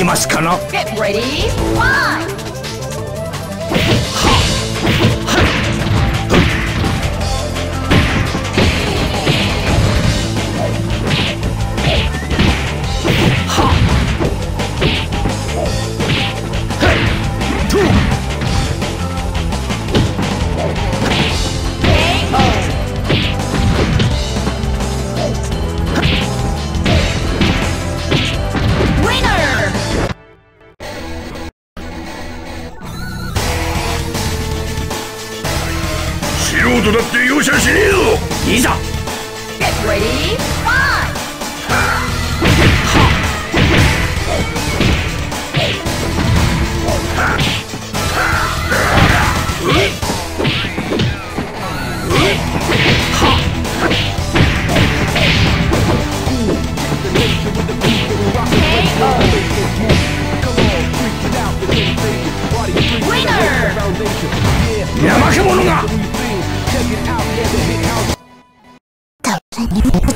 きますかな Get ready, fly! だって容赦しねえぞいざ。Get ready,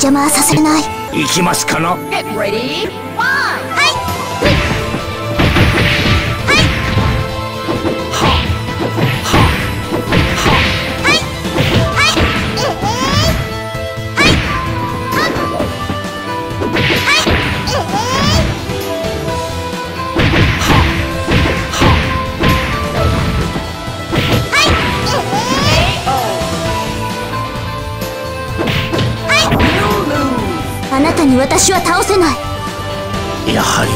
邪魔はさせない。行きますかなあなたに私は倒せないやはり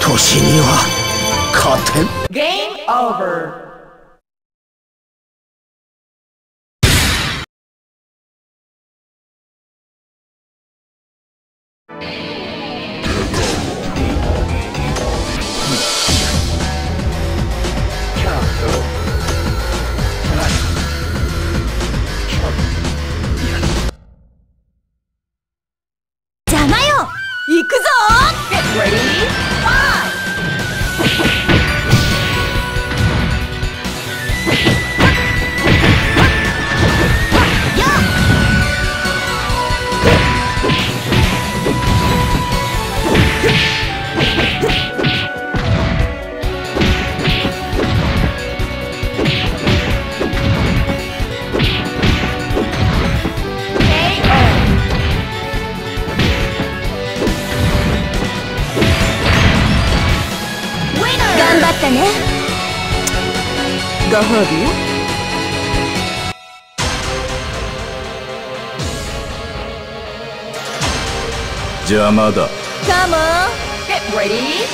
年には勝てん Game over! 邪行くぞたね。ご褒美？よ邪魔だ。カモン Get ready,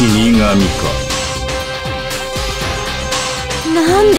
死神か。なんで？